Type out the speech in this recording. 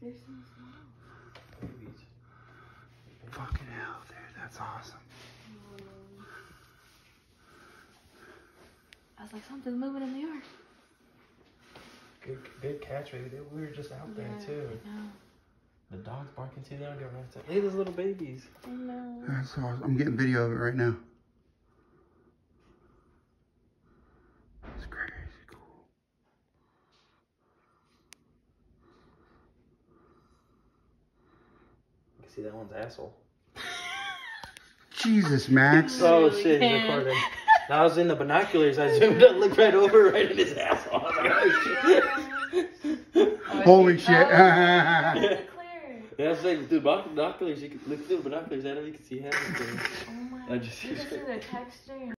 They're so small. Babies. Fucking hell, dude. That's awesome. I was like, something's moving in the yard. Good, good catch, baby. We were just out there too. I know. The dog's barking too. They don't get right to. Look at those little babies. I know. That's awesome. I'm getting video of it right now. It's crazy cool. You can see that one's asshole. Jesus, Max. Oh shit, he's can. recording. I was in the binoculars. I zoomed up, looked right over, right in his asshole. I was like, oh shit. Holy oh, shit. Oh. Yeah, I was like, through the binoculars, you can look through the binoculars at him, you can see everything. Oh my. I just- you can see the texture.